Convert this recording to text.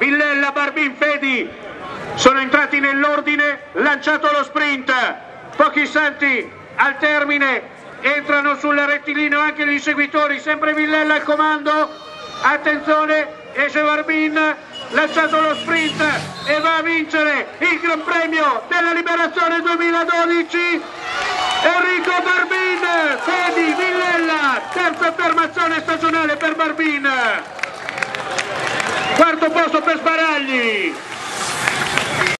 Villella, Barbin, Fedi sono entrati nell'ordine, lanciato lo sprint, pochi istanti al termine entrano sul rettilineo anche gli inseguitori, sempre Villella al comando, attenzione, esce Barbin, lanciato lo sprint e va a vincere il Gran Premio della Liberazione 2012. Enrico Barbin, Fedi, Villella, terza affermazione stagionale per Barbin. Quarto posto per Sbaragli.